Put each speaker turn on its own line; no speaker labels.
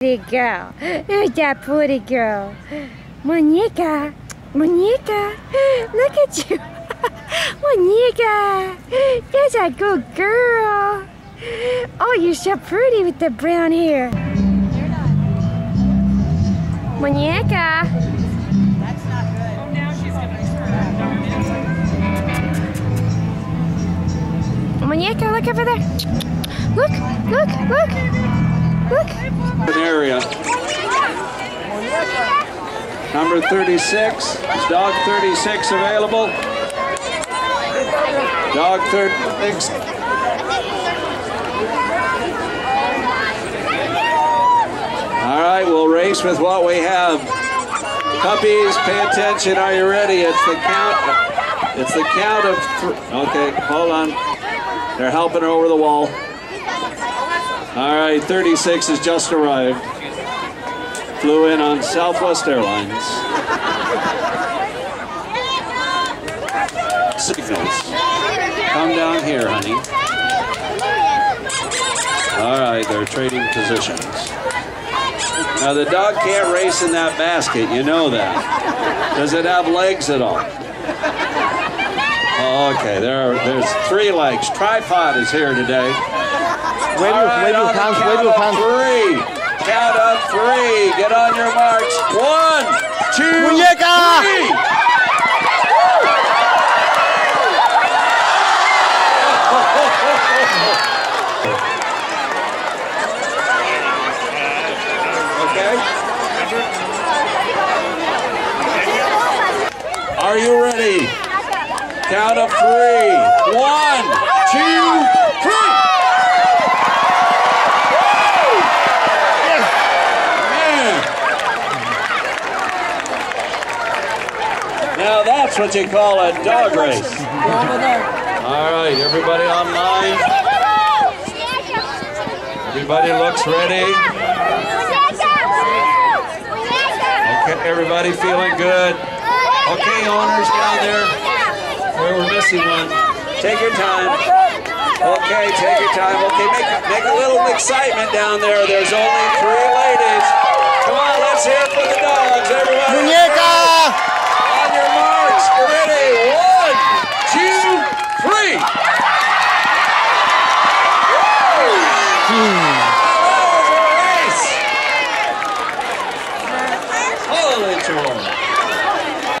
Pretty girl. Who's that pretty girl? Muñeca. Muñeca. Look at you. Muñeca. That's a good girl. Oh, you're so pretty with the brown hair. Muñeca. Muñeca, look over there. Look, look, look, look.
An area. Number 36, is dog 36 available? Dog 36. All right, we'll race with what we have. Puppies, pay attention. Are you ready? It's the count. It's the count of three. Okay, hold on. They're helping her over the wall. All right, 36 has just arrived. Flew in on Southwest Airlines. Signals. Come down here, honey. All right, they're trading positions. Now the dog can't race in that basket, you know that. Does it have legs at all? Oh, okay, there are, there's three legs. Tripod is here today.
Wave
All
your,
right,
wave your hands,
count
wave your hands.
Three. Count up three. Get on your marks. One, two,
Muñeca!
three. Okay. Are you ready? Count of three. One, two, three. Now that's what you call a dog race. All right, everybody online. Everybody looks ready. Okay, everybody feeling good. Okay, owners down there. We're missing one. Take your time. Okay, take your time. Okay, make, make a little excitement down there. There's only three ladies. Come on, let's hear it for the dogs, everybody.
Muñeca!